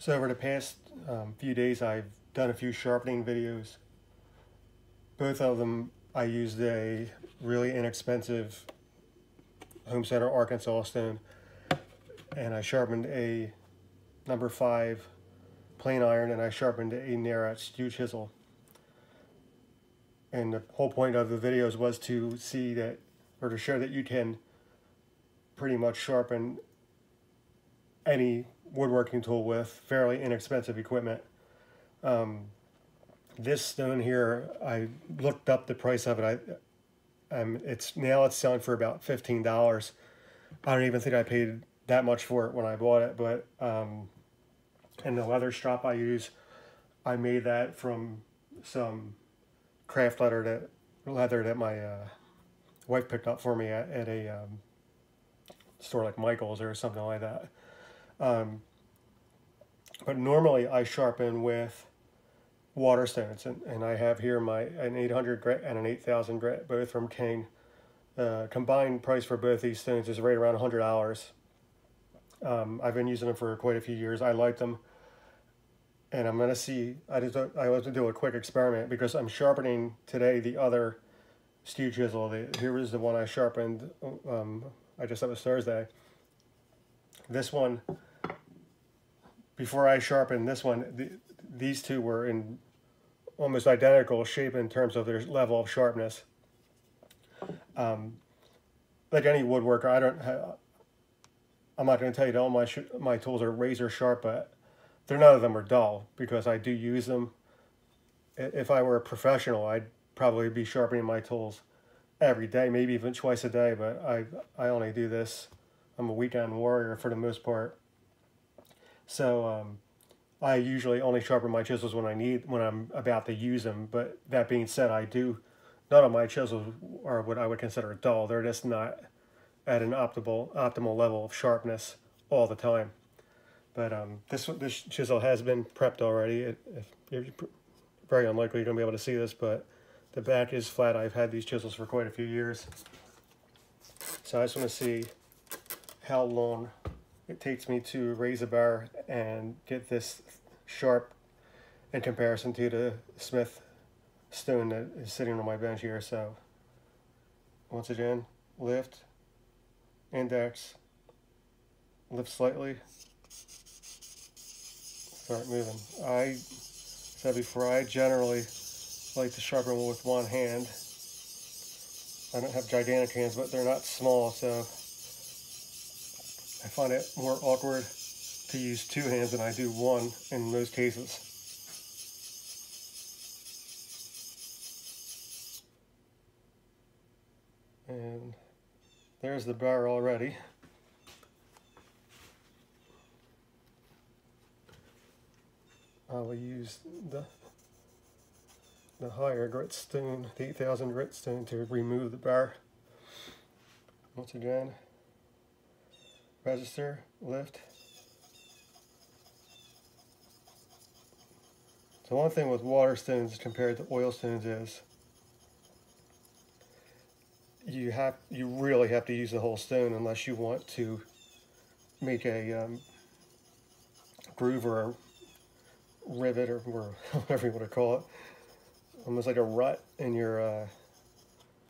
So over the past um, few days, I've done a few sharpening videos. Both of them, I used a really inexpensive Home Center Arkansas stone, and I sharpened a number five plane iron, and I sharpened a Narex skew chisel. And the whole point of the videos was to see that, or to show that you can pretty much sharpen any woodworking tool with fairly inexpensive equipment. Um, this stone here, I looked up the price of it. I, um, it's now it's selling for about fifteen dollars. I don't even think I paid that much for it when I bought it, but um, and the leather strap I use, I made that from some craft leather that leather that my uh, wife picked up for me at, at a um, store like Michael's or something like that. Um, but normally I sharpen with water stones, and, and I have here my an 800 grit and an 8000 grit, both from King. Uh, combined price for both these stones is right around $100. Um, I've been using them for quite a few years. I like them. And I'm going to see, I just I want to do a quick experiment because I'm sharpening today the other skew chisel. The, here is the one I sharpened, um, I just it was Thursday. This one before I sharpened this one, the, these two were in almost identical shape in terms of their level of sharpness. Um, like any woodworker, I don't. Have, I'm not going to tell you that all my my tools are razor sharp, but they're none of them are dull because I do use them. If I were a professional, I'd probably be sharpening my tools every day, maybe even twice a day. But I I only do this. I'm a weekend warrior for the most part. So um, I usually only sharpen my chisels when I need, when I'm about to use them. But that being said, I do, none of my chisels are what I would consider dull. They're just not at an optimal, optimal level of sharpness all the time. But um, this this chisel has been prepped already. It, you're very unlikely you're going to be able to see this, but the back is flat. I've had these chisels for quite a few years. So I just want to see how long it takes me to raise a burr and get this sharp in comparison to the Smith stone that is sitting on my bench here. So once again, lift, index, lift slightly, start moving. I said before, I generally like to sharpen with one hand. I don't have gigantic hands, but they're not small, so find it more awkward to use two hands than I do one in most cases. And there's the burr already. I will use the the higher grit stone, the 8000 grit stone to remove the burr. Once again, register, lift. So one thing with water stones compared to oil stones is you have you really have to use the whole stone unless you want to make a um, groove or a rivet or, whatever you want to call it. Almost like a rut in your uh,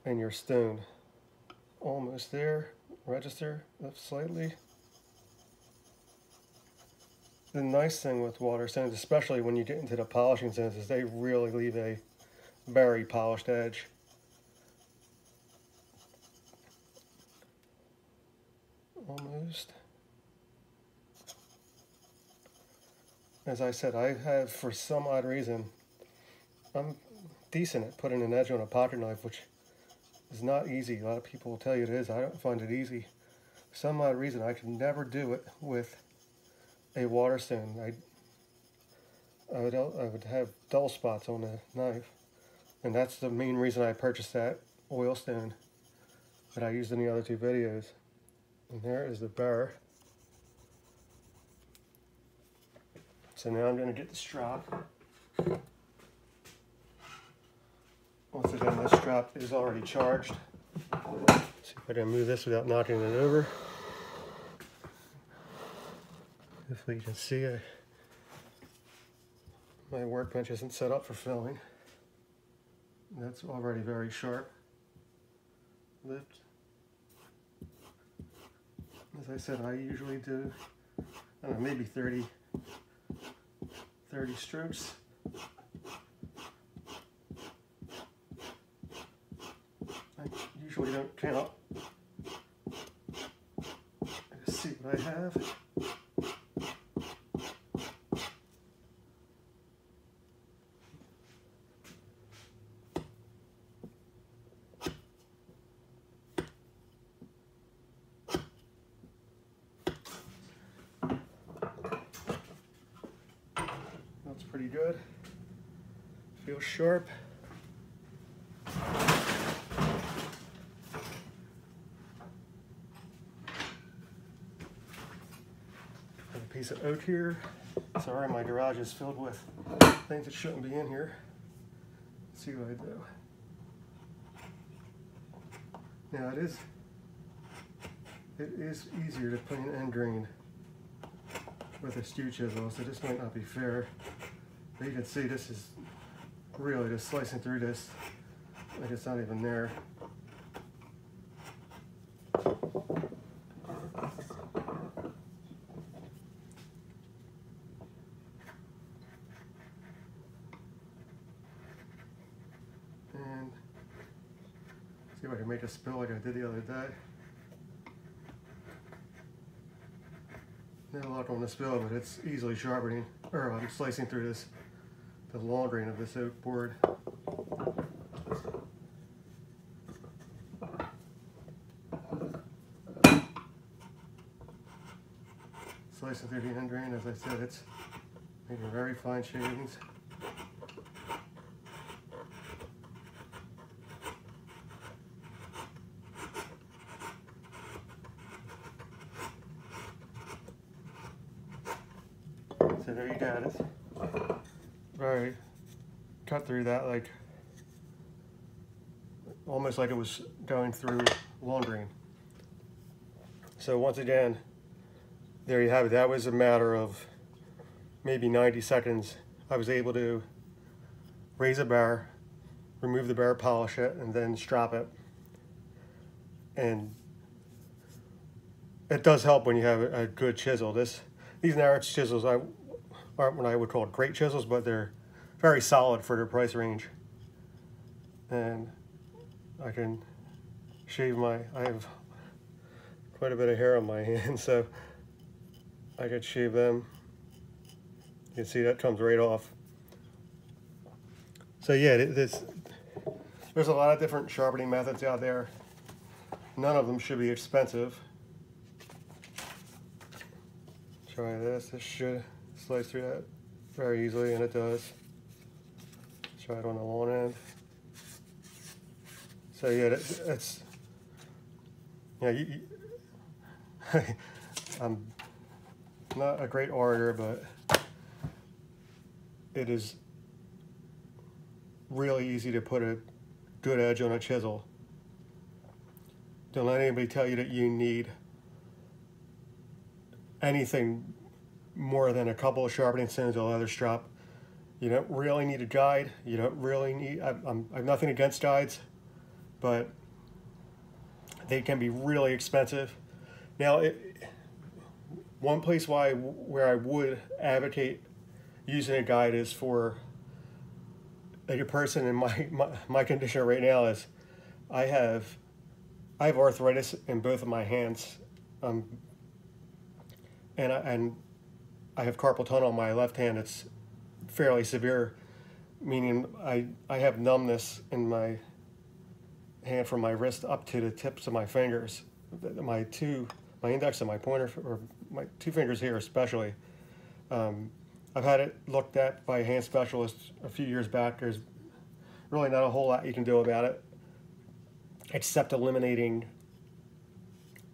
in your stone. Almost there register slightly. The nice thing with water stones, especially when you get into the polishing stones, is they really leave a very polished edge. Almost. As I said, I have, for some odd reason, I'm decent at putting an edge on a pocket knife, which is not easy. A lot of people will tell you it is. I don't find it easy. For some odd reason, I can never do it with a water stone. I, I would, I would have dull spots on the knife. And that's the main reason I purchased that oil stone that I used in the other two videos. And there is the burr. So now I'm going to get the strap. Once is already charged. See if I can move this without knocking it over. Hopefully you can see I my workbench isn't set up for filming. That's already very sharp. Lift. As I said, I usually do, I know, maybe 30, 30 strokes. I usually don't count. Let's see what I have. That's pretty good. Feels sharp. a piece of oak here. Sorry, my garage is filled with things that shouldn't be in here. Let's see what I do. Now it is it is easier to clean and drain with a skew chisel, so this might not be fair. But you can see this is really just slicing through this like it's not even there. If I can make a spill like I did the other day. Not a lot on the spill, but it's easily sharpening, or I'm slicing through this the long grain of this oak board. Slicing through the end grain, as I said, it's making very fine shavings. There you got it. Right. Cut through that like almost like it was going through grain. So once again, there you have it. That was a matter of maybe 90 seconds. I was able to raise a burr, remove the burr, polish it, and then strap it. And it does help when you have a, good chisel. This, these Narex chisels, I aren't what I would call great chisels, but they're very solid for their price range. And I can shave my, I have quite a bit of hair on my hands, so I could shave them. You can see that comes right off. So yeah, this, there's a lot of different sharpening methods out there. None of them should be expensive. Try this, this should slice through that very easily, and it does. Try it on the long end. So yeah, it's, it's yeah, you, you I'm not a great orator, but it is really easy to put a good edge on a chisel. Don't let anybody tell you that you need anything more than a couple of sharpening stones or leather strap. You don't really need a guide. You don't really need, I, I'm, I have nothing against guides, but they can be really expensive. Now, it, one place why where I would advocate using a guide is for like a person in my, my, my condition right now is I have I have arthritis in both of my hands. Um, and I, and I have carpal tunnel on my left hand. It's fairly severe, meaning I, I have numbness in my hand from my wrist up to the tips of my fingers. My two, my index and my pointer, or my two fingers here especially. Um, I've had it looked at by a hand specialist a few years back. There's really not a whole lot you can do about it, except eliminating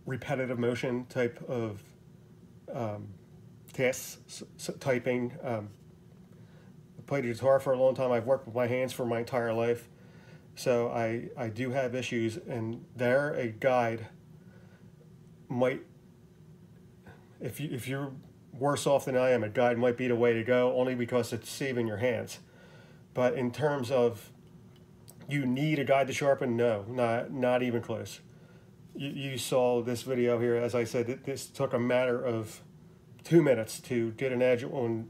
repetitive motion type of um, tasks, typing. Um, played guitar for a long time. I've worked with my hands for my entire life. So I, I do have issues, and there a guide might, if you if you're worse off than I am. A guide might be the way to go only because it's saving your hands. But in terms of you need a guide to sharpen, no, not, not even close. You, you saw this video here, as I said, this took a matter of two minutes to get an edge on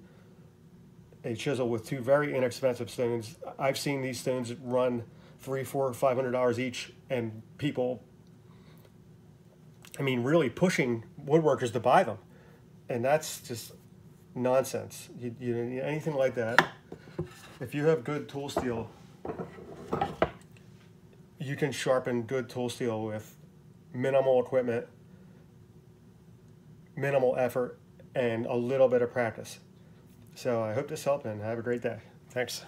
a chisel with two very inexpensive stones. I've seen these stones run three, four, five hundred dollars each, and people, I mean, really pushing woodworkers to buy them, and that's just nonsense. You, you anything like that. If you have good tool steel, you can sharpen good tool steel with minimal equipment, minimal effort, and a little bit of practice. So I hope this helped and have a great day. Thanks.